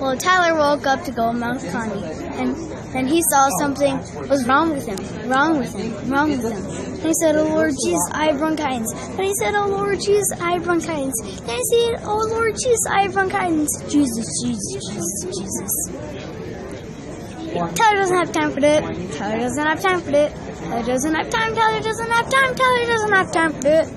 Well, Tyler woke up to go to Mount Connie, and then he saw something was wrong with him, wrong with him, wrong with him. And he said, "Oh Lord Jesus, I have bronchitis." And he said, "Oh Lord Jesus, I have bronchitis." And he said, "Oh Lord Jesus, I have bronchitis." Jesus, Jesus, Jesus, Jesus. Tyler doesn't have time for that. Tyler doesn't have time for that. Tyler doesn't have time. Tyler doesn't have time. Tyler doesn't have time for that.